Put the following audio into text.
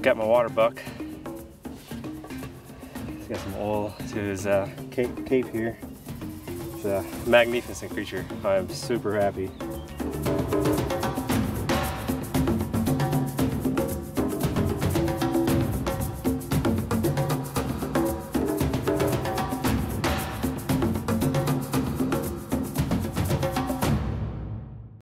got my water buck. He's got some oil to his uh, cape, cape here. It's a magnificent creature. I'm super happy.